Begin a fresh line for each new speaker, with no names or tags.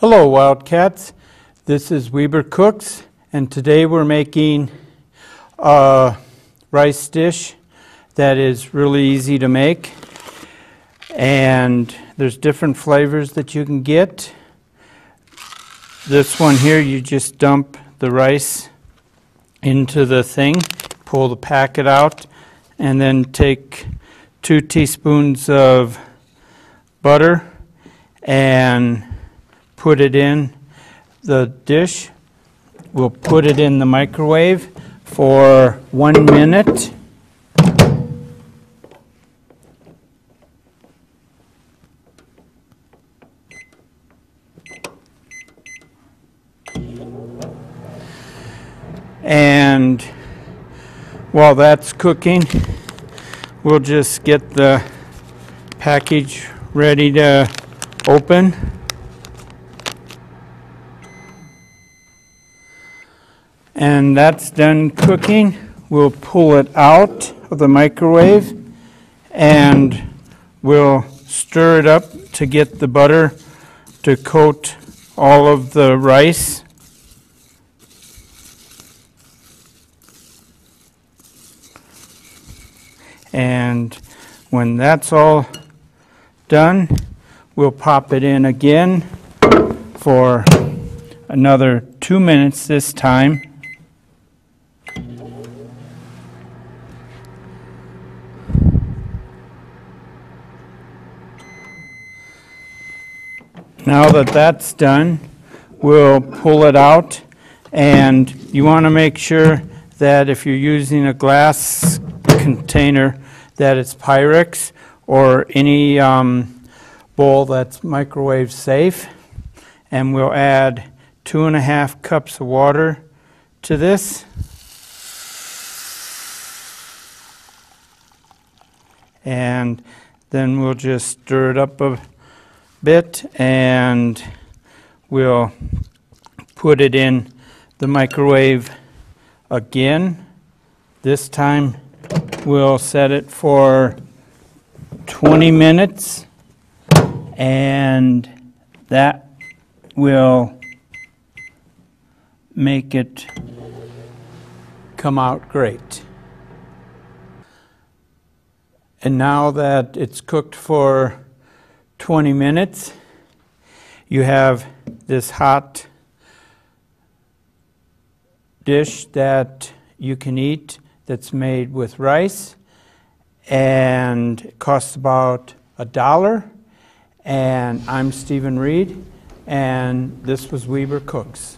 Hello, Wildcats. This is Weber Cooks, and today we're making a rice dish that is really easy to make. And there's different flavors that you can get. This one here, you just dump the rice into the thing, pull the packet out, and then take two teaspoons of butter and put it in the dish. We'll put it in the microwave for one minute. And while that's cooking, we'll just get the package ready to open. And that's done cooking. We'll pull it out of the microwave and we'll stir it up to get the butter to coat all of the rice. And when that's all done, we'll pop it in again for another two minutes this time. Now that that's done, we'll pull it out and you want to make sure that if you're using a glass container that it's Pyrex or any um, bowl that's microwave safe. And we'll add two and a half cups of water to this. And then we'll just stir it up a bit and we'll put it in the microwave again. This time we'll set it for 20 minutes and that will make it come out great. And now that it's cooked for 20 minutes. You have this hot dish that you can eat that's made with rice and it costs about a dollar. And I'm Steven Reed, and this was Weber Cooks.